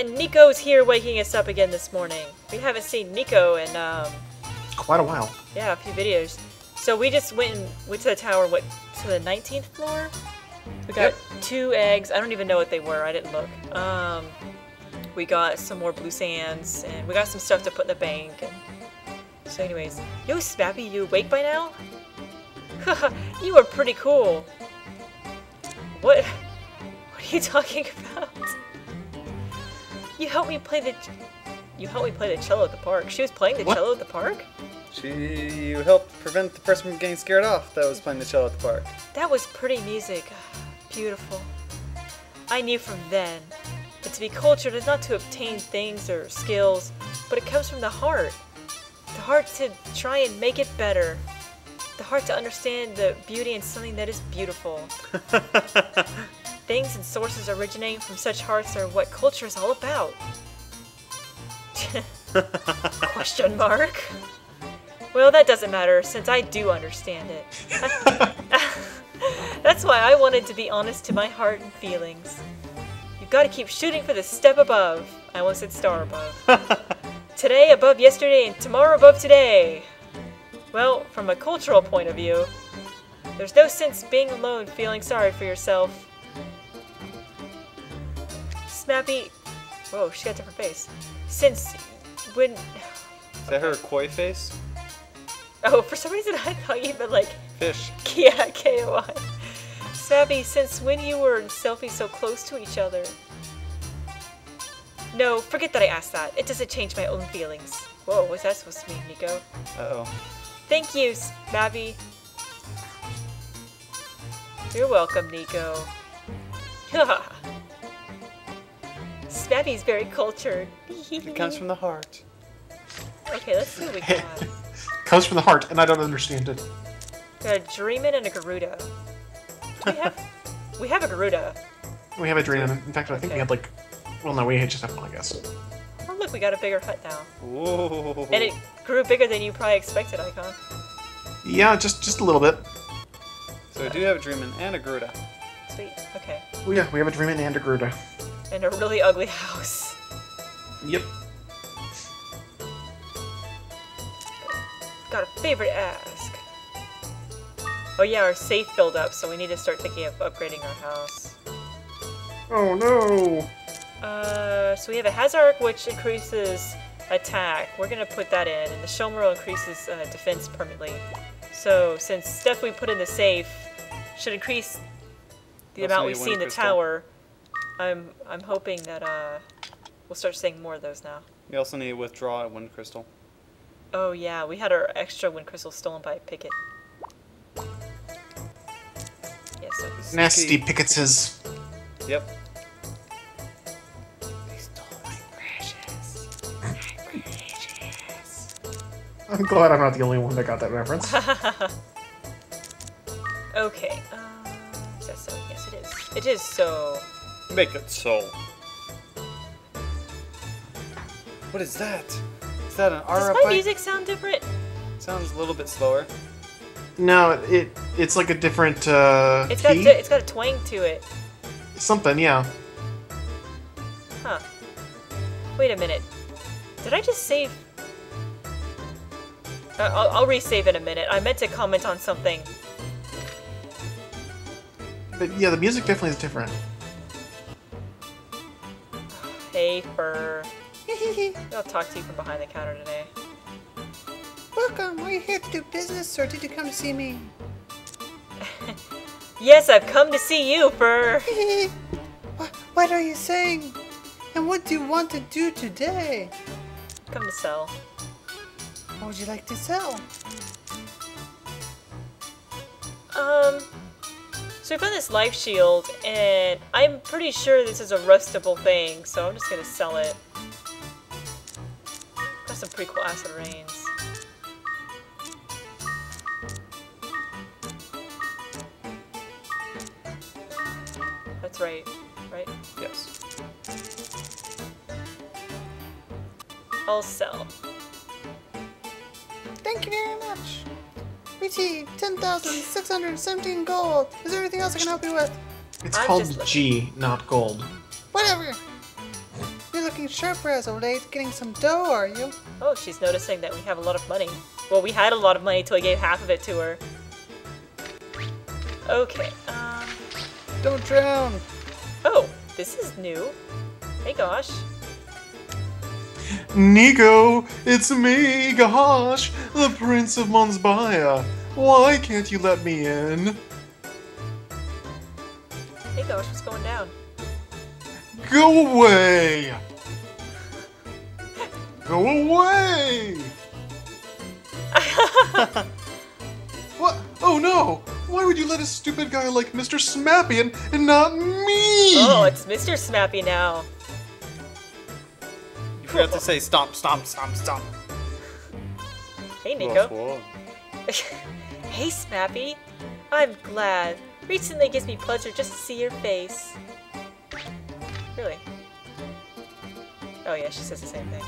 and Nico's here waking us up again this morning. We haven't seen Nico in, um, Quite a while. yeah, a few videos. So we just went and went to the tower, what, to the 19th floor? We got Yep. two eggs. I don't even know what they were. I didn't look. Um, we got some more blue sands, and we got some stuff to put in the bank. And... So anyways, yo, Smapy, you awake by now? you are pretty cool. What? What are you talking about? You helped me play the. You helped me play the cello at the park. She was playing the What? cello at the park. She you helped prevent the person from getting scared off that was playing the cello at the park. That was pretty music. Beautiful. I knew from then that to be cultured is not to obtain things or skills, but it comes from the heart. The heart to try and make it better. The heart to understand the beauty in something that is beautiful. Things and sources originating from such hearts are what culture is all about. Question mark. Well, that doesn't matter since I do understand it. That's why I wanted to be honest to my heart and feelings. You've got to keep shooting for the step above. I almost said star above. today above yesterday and tomorrow above today. Well, from a cultural point of view, there's no sense being alone feeling sorry for yourself. Smapy. Whoa, she got a different face. Since when. Is that her koi face? Oh, for some reason I thought you meant like Fish. Yeah, KOI. Smapy, since when you were and Selfi so close to each other? No, forget that I asked that. It doesn't change my own feelings. Whoa, what's that supposed to mean, Nico? Uh oh. Thank you, Smapy. You're welcome, Nico. Smapy's very cultured. It comes from the heart. Okay, let's see what we got. Comes from the heart, and I don't understand it. Got a Dreamin' and a Garuda. Do we have we have a Garuda. We have a dream. In fact, I think Okay. we had like. Well, no, we just have one, I guess. Oh look, we got a bigger hut now. Whoa. And it grew bigger than you probably expected, Aichon. Yeah, just just a little bit. So we do have a Dreamin' and a Garuda. Sweet. Okay. Oh, yeah, we have a dream and a Garuda. And a really ugly house. Yep. Got a favorite ask. Oh yeah, our safe filled up, so we need to start thinking of upgrading our house. Oh no! Uh, so we have a Hazark, which increases attack. We're gonna put that in, and the Shomro increases uh, defense permanently. So since stuff we put in the safe should increase the Also amount we need see in the crystal. tower, I'm I'm hoping that uh we'll start seeing more of those now. We also need to withdraw a wind crystal. Oh yeah, we had our extra wind crystal stolen by Picket. Yes, so Nasty Picketses. Yep. I'm glad I'm not the only one that got that reference. Okay. Uh, is that so? Yes, it is. It is so. Make it so. What is that? Is that an Does aura my music sound different? Sounds a little bit slower. no, it it's like a different uh, It's got key. di- it's got a twang to it. Something, yeah. Huh. Wait a minute. Did I just save? Uh, I'll, I'll resave in a minute. I meant to comment on something. But yeah, the music definitely is different. Fur. I'll talk to you from behind the counter today. Welcome. Are you here to do business or did you come to see me? Yes, I've come to see you, Fur. what, what are you saying? And what do you want to do today? Come to sell. What would you like to sell? Um, so we found this life shield, and I'm pretty sure this is a rustable thing, so I'm just gonna sell it. Got some pretty cool acid rains. That's right, right? Yes. I'll sell. Thank you very much. Richie, 10,617 gold. Is there anything else I can help you with? It's I'm called. G, not gold. Whatever. You're looking making sharper as of late, getting some dough, are you? Oh, she's noticing that we have a lot of money. Well, we had a lot of money till I gave half of it to her. Okay, um... Don't drown. Oh, this is new. Hey, Ghosh. Nico, it's me, Gahash, the Prince of Monsbaiya. Why can't you let me in? Hey, Ghosh, what's going down? Go away! Go away! what? Oh no! Why would you let a stupid guy like Mr. Smapy and, and not me? Oh, it's Mr. Smapy now. You forgot to say stomp, stomp, stomp, stomp. Hey, Nico. hey, Smapy. I'm glad. Recently gives me pleasure just to see your face. Really? Oh yeah, she says the same thing.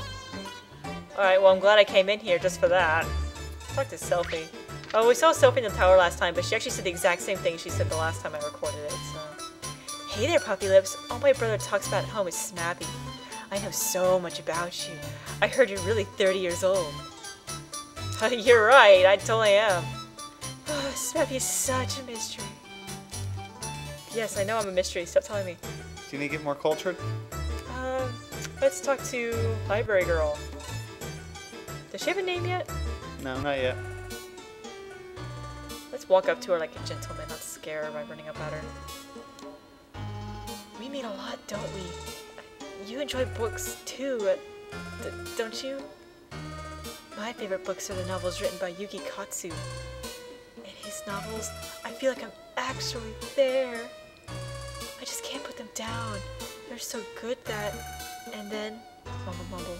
Alright, well I'm glad I came in here just for that. Talk to Selfi. Oh, we saw Selfi in the tower last time, but she actually said the exact same thing she said the last time I recorded it, so... Hey there, Puppy Lips. All my brother talks about at home is Smapy. I know so much about you. I heard you're really 30 years old. You're right, I totally am. Smapy is such a mystery. Yes, I know I'm a mystery. Stop telling me. Do you need to get more cultured? Um, let's talk to Library Girl. Does she have a name yet? No, not yet. Let's walk up to her like a gentleman, not scare her by running up at her. We meet a lot, don't we? You enjoy books too, uh, d- don't you? My favorite books are the novels written by Yuki Katsu. In his novels, I feel like I'm actually there. I just can't put them down. They're so good that. And then. Mumble mumble.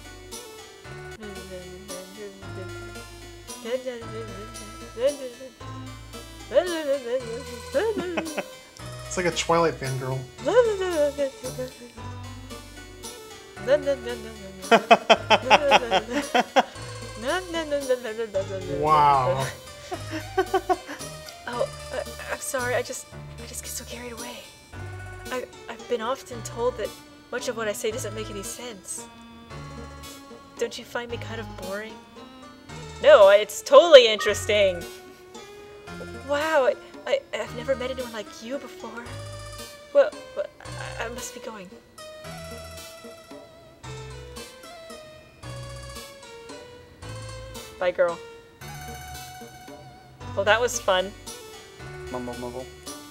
It's like a Twilight fangirl. Wow. Oh, uh, I'm sorry. I just, I just get so carried away. I, I've been often told that much of what I say doesn't make any sense. Don't you find me kind of boring? No, it's totally interesting. Wow, I, I, I've never met anyone like you before. Well, I must be going. Bye, girl. Well, that was fun. Mumble, mumble.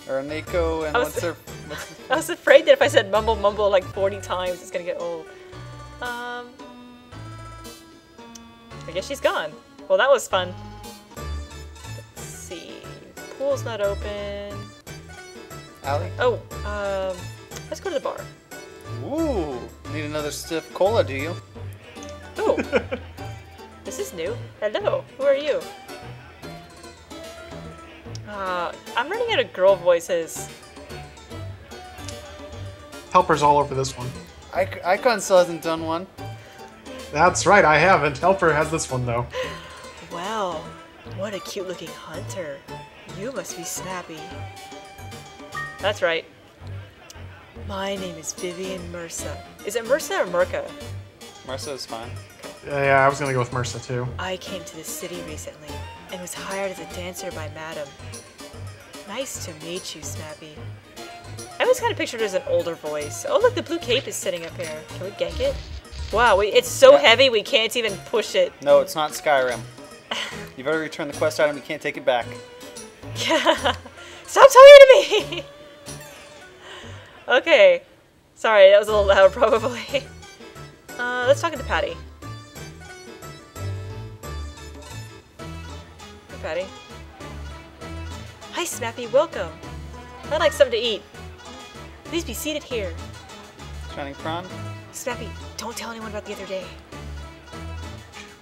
Or Nico, and I was- what's her. What's I was afraid that if I said mumble mumble like 40 times, it's gonna get old. Um, I guess she's gone. Well, that was fun. Let's see. Pool's not open. Allie? Oh, um, let's go to the bar. Ooh, need another stiff cola, do you? Ooh, this is new. Hello, who are you? Uh, I'm running out of girl voices. Helper's all over this one. Ic- Aichon still hasn't done one. That's right, I haven't. Helper has this one though. Well, what a cute looking hunter. You must be Smapy. That's right. My name is Vivian Mersa. Is it Mersa or Merca? Marissa is fine. Yeah, yeah, I was gonna go with Mersa too. I came to the city recently and was hired as a dancer by Madam. Nice to meet you, Smapy. I always kind of pictured her as an older voice. Oh, look, the blue cape is sitting up here. Can we gank it? Wow, we, it's so Yeah. heavy we can't even push it. No, it's not Skyrim. You've already returned the quest item, you can't take it back. Yeah. Stop talking to me! okay. Sorry, that was a little loud, probably. Uh, let's talk to Patty. Patty. Hi, Smapy. Welcome. I'd like something to eat. Please be seated here. Shining Prawn? Smapy, don't tell anyone about the other day.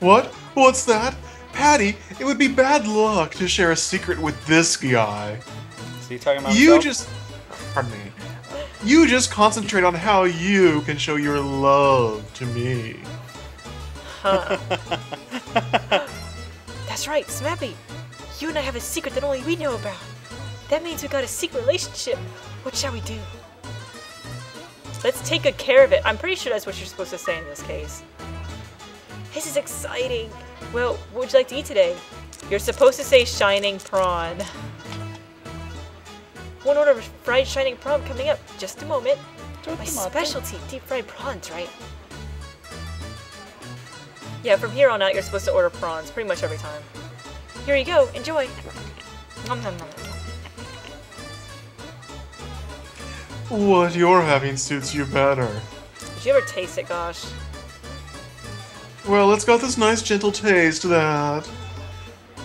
What? What's that? Patty, it would be bad luck to share a secret with this guy. Is he talking about You himself? just. Pardon me. You just concentrate on how you can show your love to me. That's right, Smapy. You and I have a secret that only we know about. That means we got a secret relationship. What shall we do? Let's take good care of it. I'm pretty sure that's what you're supposed to say in this case. This is exciting. Well, what would you like to eat today? You're supposed to say shining prawn. One order of fried shining prawn coming up. Just a moment. My specialty, deep fried prawns, right? Yeah, from here on out, you're supposed to order prawns pretty much every time. Here you go. Enjoy. Nom, nom, nom, nom. What you're having suits you better. Did you ever taste it, Ghosh? Well, it's got this nice gentle taste that.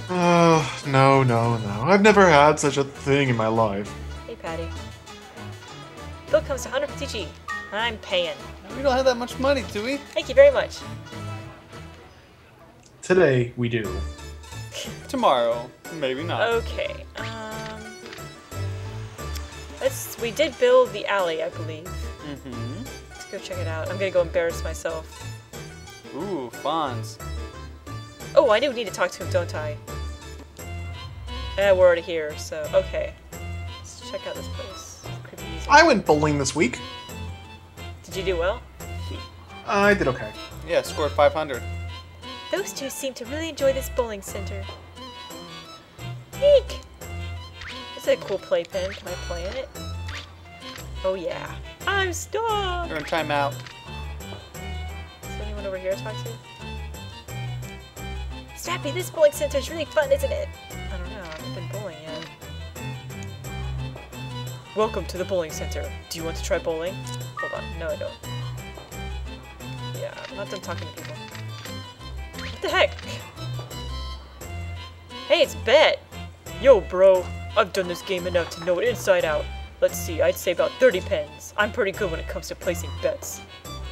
Oh, no, no, no. I've never had such a thing in my life. Hey, Patty. Bill comes to 150G. I'm paying. We don't have that much money, do we? Thank you very much. Today, we do. Tomorrow, maybe not. Okay. Um. Let's. We did build the alley, I believe. Mm-hmm. Let's go check it out. I'm gonna go embarrass myself. Ooh, Fonz. Oh, I do need to talk to him, don't I? Eh, we're already here, so okay. Let's check out this place. I went bowling this week. Did you do well? I did okay. Yeah, scored 500. Those two seem to really enjoy this bowling center. Eek! This is a cool playpen. Can I play in it? Oh yeah. I'm stuck! You're in timeout. Is there anyone over here to talk to? Smapy, this bowling center is really fun, isn't it? I don't know. I haven't been bowling yet. Welcome to the bowling center. Do you want to try bowling? Hold on. No, I don't. Yeah, I'm not done talking to people. What the heck? Hey, it's Bet! Yo, bro. I've done this game enough to know it inside out. Let's see, I'd say about 30 pens. I'm pretty good when it comes to placing bets.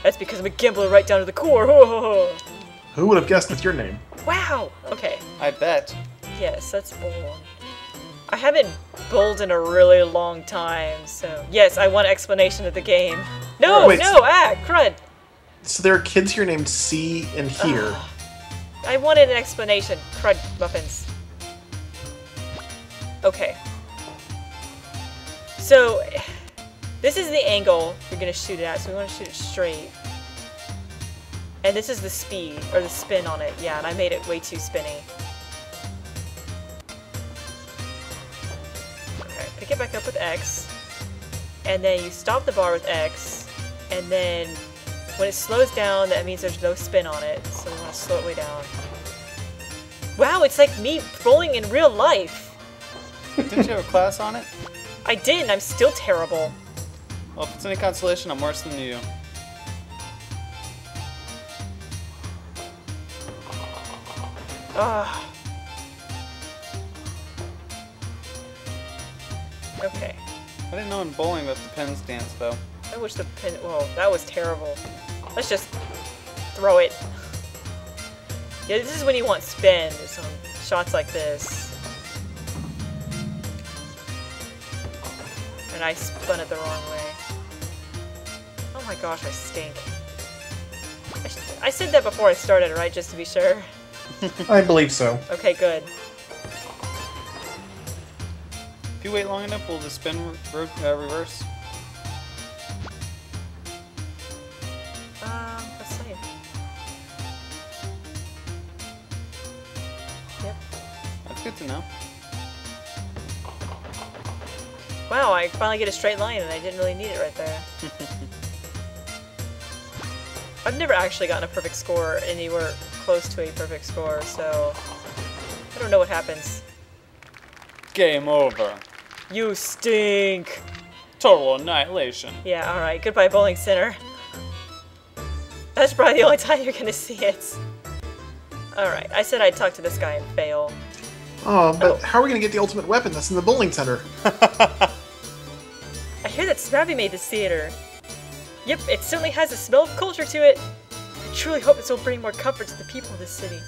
That's because I'm a gambler right down to the core. Ho, ho, ho. Who would have guessed with your name? Wow! Okay, I bet. yes, that's bold. I haven't bowled in a really long time, so yes, I want explanation of the game. No, Wait, no, ah, crud! So there are kids here named C and here. I wanted an explanation. Crud muffins. Okay. So, this is the angle you're gonna shoot it at, so we want to shoot it straight. And this is the speed, or the spin on it. Yeah, and I made it way too spinny. Okay, pick it back up with X. And then you stop the bar with X. And then when it slows down, that means there's no spin on it. So we want to slow it way down. Wow, it's like me bowling in real life. Didn't you have a class on it? I did, and I'm still terrible. Well, if it's any consolation, I'm worse than you. Ugh. Okay. I didn't know in bowling that the pins dance, though. I wish the pin. Whoa, that was terrible. Let's just throw it. Yeah, this is when you want spin. Some shots like this. And I spun it the wrong way. Oh my gosh, I stink. I, sh- I said that before I started, right? Just to be sure. I believe so. Okay, good. If you wait long enough, will the spin re- uh, reverse? I finally get a straight line and I didn't really need it right there. I've never actually gotten a perfect score anywhere close to a perfect score, so I don't know what happens. Game over. You stink! Total annihilation. Yeah, alright, goodbye bowling center. That's probably the only time you're gonna see it. Alright, I said I'd talk to this guy and fail. Oh, but Oh. how are we gonna get the ultimate weapon that's in the bowling center? I hear that Smapy made this theater. Yep, it certainly has a smell of culture to it. I truly hope this will bring more comfort to the people of this city.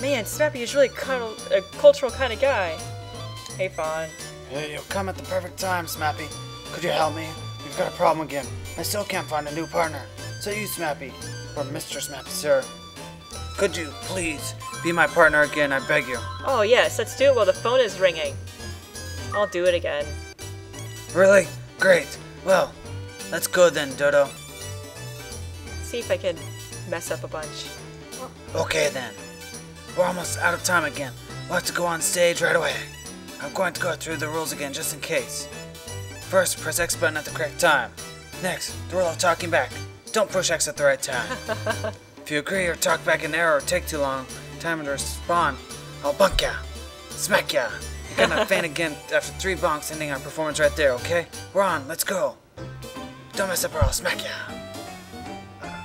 Man, Smapy is really a cultural kind of guy. Hey, Fawn. Hey, you come at the perfect time, Smapy. Could you help me? We've got a problem again. I still can't find a new partner. So you, Smapy, or Mr. Smapy, sir. Could you, please, be my partner again, I beg you? Oh, yes, let's do it while the phone is ringing. I'll do it again. Really? Great. Well, Let's go then, Dodo. See if I can mess up a bunch. Okay then. We're almost out of time again. We'll have to go on stage right away. I'm going to go through the rules again just in case. First, press X button at the correct time. Next, the rule of talking back. Don't push X at the right time. if you agree or talk back in error or take too long, time to respond, I'll bunk ya. Smack ya. You're gonna faint again after three bonks, ending our performance right there, okay? We're on, let's go. Don't mess up or I'll smack ya.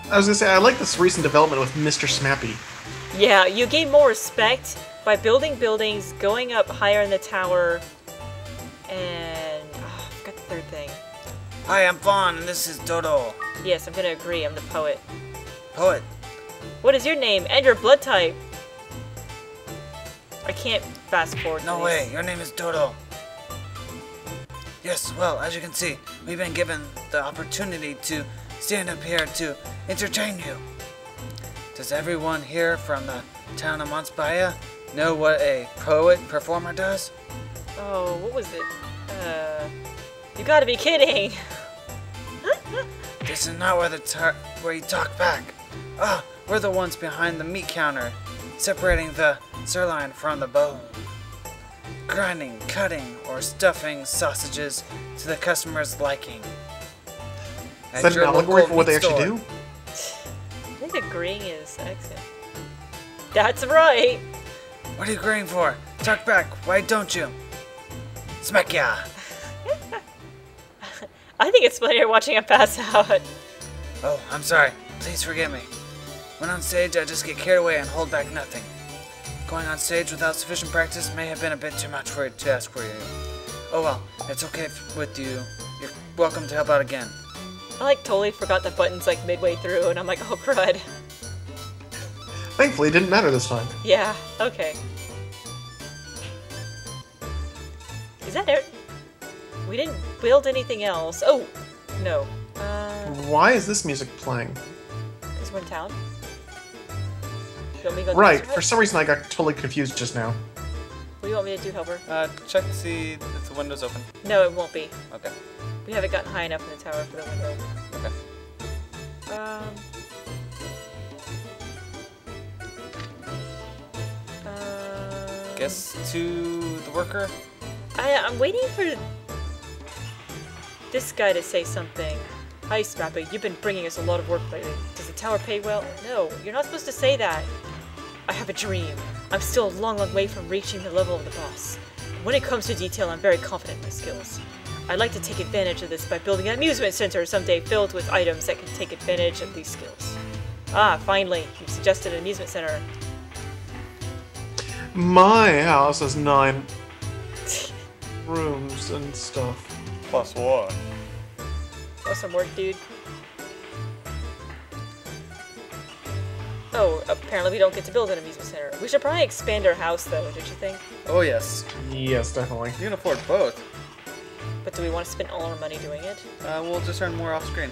I was gonna say I like this recent development with Mr. Smapy. Yeah, you gain more respect by building buildings, going up higher in the tower, and oh, I forgot the third thing. Hi, I'm Fawn, and this is Dodo. Yes, I'm gonna agree. I'm the poet. Poet. What is your name and your blood type? I can't fast forward. No way, your name is Dodo. Yes, well, as you can see, we've been given the opportunity to stand up here to entertain you. Does everyone here from the town of Monsbaiya know what a poet performer does? Oh, what was it? Uh, you gotta be kidding. This is not where the tar- where you talk back. Ah, we're the ones behind the meat counter, separating the sirloin from the bone. Grinding, cutting, or stuffing sausages to the customer's liking. Is that an allegory for what they actually do? I think agreeing is accent. That's right. What are you agreeing for? Talk back. Why don't you? Smack ya. I think it's funnier watching him pass out. Oh, I'm sorry. Please forgive me. When on stage, I just get carried away and hold back nothing. Going on stage without sufficient practice may have been a bit too much for you to ask for you. Oh well, it's okay f- with you. You're welcome to help out again. I like totally forgot the buttons like midway through, and I'm like, oh crud. Thankfully, it didn't matter this time. Yeah. Okay. Is that it? We didn't build anything else. Oh, no. Uh, Why is this music playing? because we're in town. Right, for some reason I got totally confused just now. What do you want me to do, Helper? Uh, check to see if the window's open. No, it won't be. Okay. We haven't gotten high enough in the tower for the window. Okay. Um. Uh, Guess to the worker. I, I'm waiting for this guy to say something. Hi, Smapy. You've been bringing us a lot of work lately. Does the tower pay well? No, you're not supposed to say that. I have a dream. I'm still a long, long way from reaching the level of the boss. When it comes to detail, I'm very confident in my skills. I'd like to take advantage of this by building an amusement center someday filled with items that can take advantage of these skills. Ah, finally, you've suggested an amusement center. My house has nine rooms and stuff. Plus one. Want some work, dude? Oh, apparently we don't get to build an amusement center. We should probably expand our house, though, don't you think? Oh yes. Yes, definitely. You can afford both. But do we want to spend all our money doing it? Uh, we'll just earn more off screen.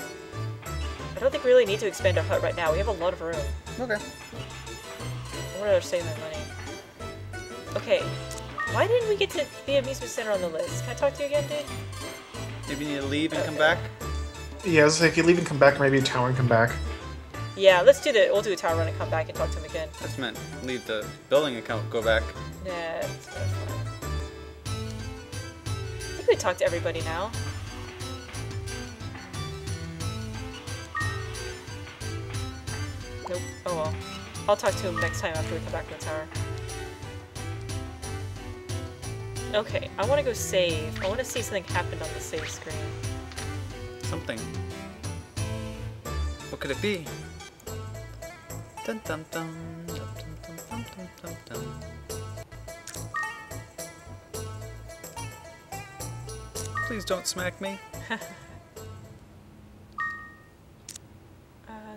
I don't think we really need to expand our hut right now. We have a lot of room. Okay. I would rather save my money. Okay, why didn't we get to the amusement center on the list? Can I talk to you again, dude? Maybe you need to leave and come back. Yeah, so if you leave and come back, maybe a tower and come back. Yeah, let's do the. We'll do a tower run and come back and talk to him again. That's meant leave the building account, go back. Nah, that's, that's fine. I think we talked to everybody now. Nope. Oh well. I'll talk to him next time after we come back from the tower. Okay, I want to go save. I want to see something happened on the save screen. Something. What could it be? Dun dun dun. dun, dun, dun, dun, dun, dun. Please don't smack me. uh,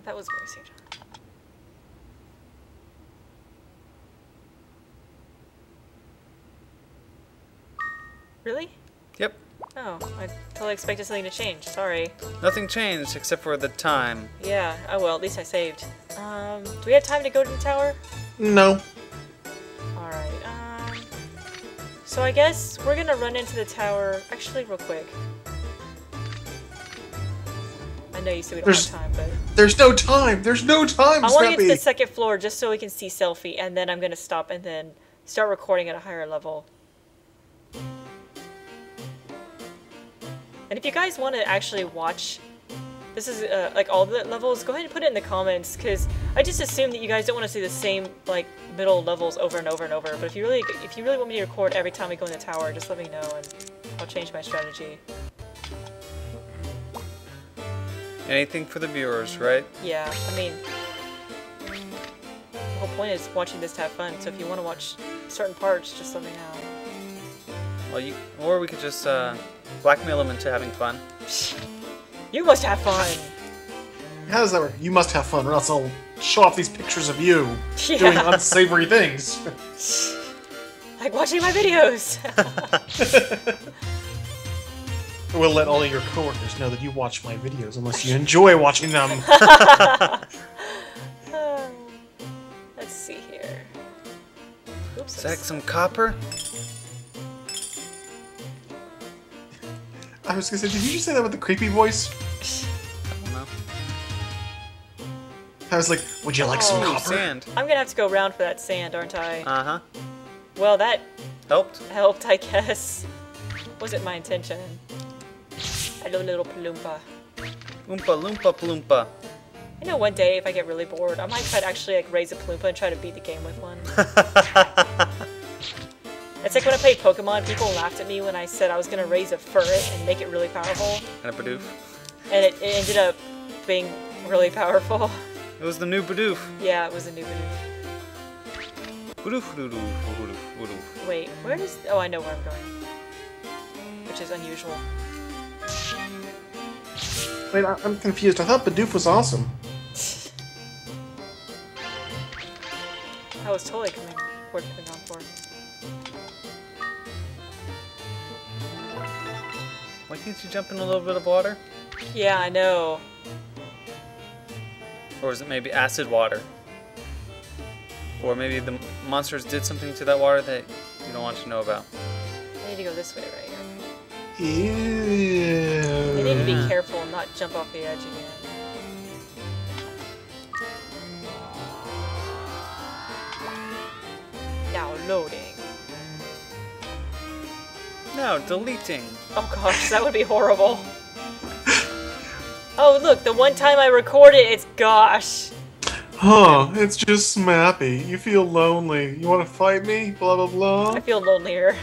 that was Boise. Really? Yep. Oh, I totally expected something to change. Sorry. Nothing changed except for the time. Yeah, oh well, at least I saved. Um, do we have time to go to the tower? No. Alright, um... So I guess we're gonna run into the tower... Actually, real quick. I know you said we don't There's- have time, but There's no time. There's no time, I want to get to the second floor just so we can see Selfi, and then I'm gonna stop and then start recording at a higher level. And if you guys want to actually watch, this is uh, like all the levels. Go ahead and put it in the comments, because I just assume that you guys don't want to see the same like middle levels over and over and over. But if you really, if you really want me to record every time we go in the tower, just let me know, and I'll change my strategy. Anything for the viewers, right? Yeah, I mean, the whole point is watching this to have fun. So if you want to watch certain parts, just let me know. Well, you or we could just uh, blackmail them into having fun. You must have fun. How does that work? You must have fun, or else I'll show off these pictures of you doing unsavory things. like watching my videos. We'll let all of your coworkers know that you watch my videos, unless you enjoy watching them. Let's see here. Oops. Is that some copper? I was gonna say, did you just say that with the creepy voice? I don't know. I was like, would you like some Oh, copper? Sand. I'm gonna have to go around for that sand, aren't I? Uh huh. well, that Helped. helped, I guess. Wasn't my intention. Hello, little palumpa. Oompa loompa ploompa. I know one day if I get really bored, I might try to actually like raise a palumpa and try to beat the game with one. It's like when I played Pokemon, people laughed at me when I said I was gonna raise a ferret and make it really powerful, and a Bidoof. and it, it ended up being really powerful. It was the new Bidoof. yeah, it was a new Bidoof. Bidoof, Bidoof, Bidoof, Bidoof. Wait, where does? Oh, I know where I'm going. Which is unusual. Wait, I- I'm confused. I thought Bidoof was awesome. I was totally coming worth coming on for. Why can't you jump in a little bit of water? Yeah, I know. Or is it maybe acid water? Or maybe the monsters did something to that water that you don't want to know about. I need to go this way, right? Here. Ew. I need to be careful and not jump off the edge again. Now loading. Now deleting. Oh gosh, that would be horrible. Oh look, the one time I record it, it's Ghosh. Huh, it's just Smapy. You feel lonely. You want to fight me? Blah, blah, blah. I feel lonelier.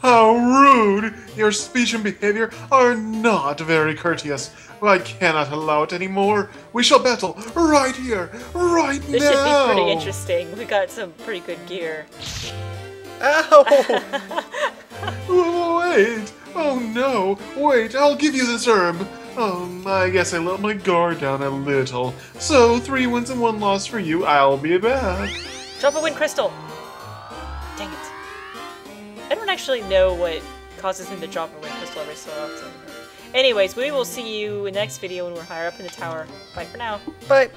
How rude! Your speech and behavior are not very courteous. I cannot allow it anymore. We shall battle right here, right This now. should be pretty interesting. We got some pretty good gear. Ow! Wait! Oh no! Wait, I'll give you this herb. Um, I guess I let my guard down a little. So, three wins and one loss for you. I'll be back. Drop a wind crystal! Dang it. I don't actually know what causes him to drop a wind crystal every so often. Anyways, we will see you in the next video when we're higher up in the tower. Bye for now. Bye.